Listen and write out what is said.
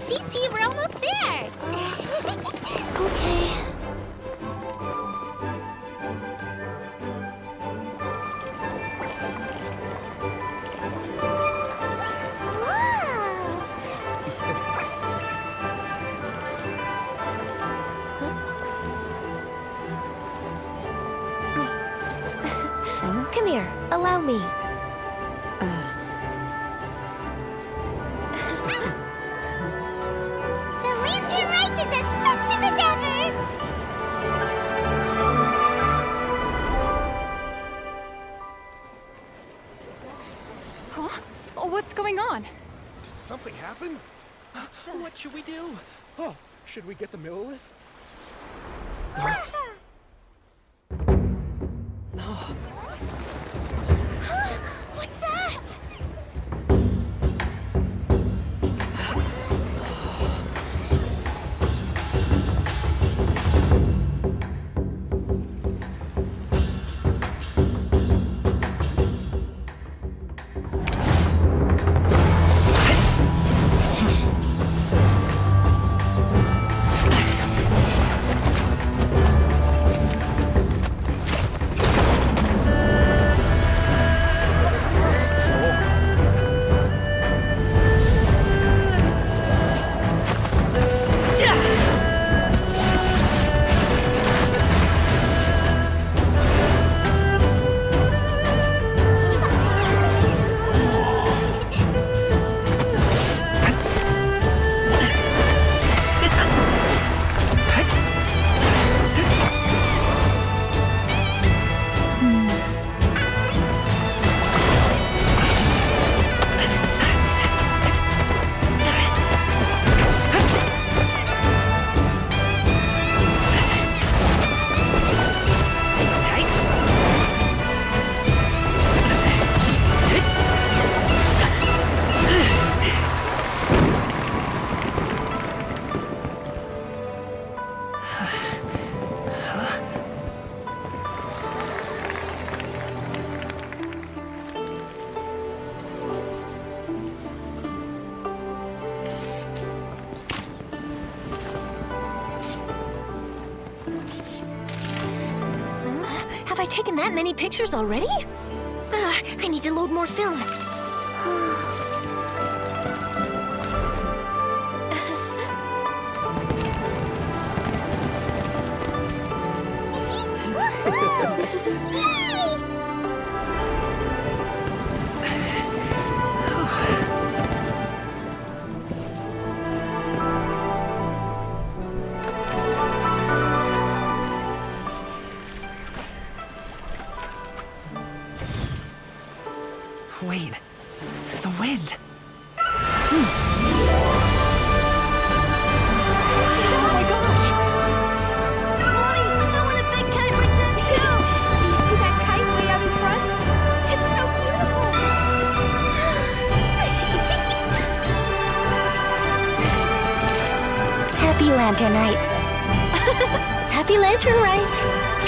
Qiqi, we're almost there. Okay. Come here. Allow me. The Oh, what's going on? Did something happen? What should we do? Oh, should we get the Millilith? Ah! Taken that many pictures already? Ah, I need to load more film. It's so beautiful! Happy Lantern Rite. Happy Lantern Rite.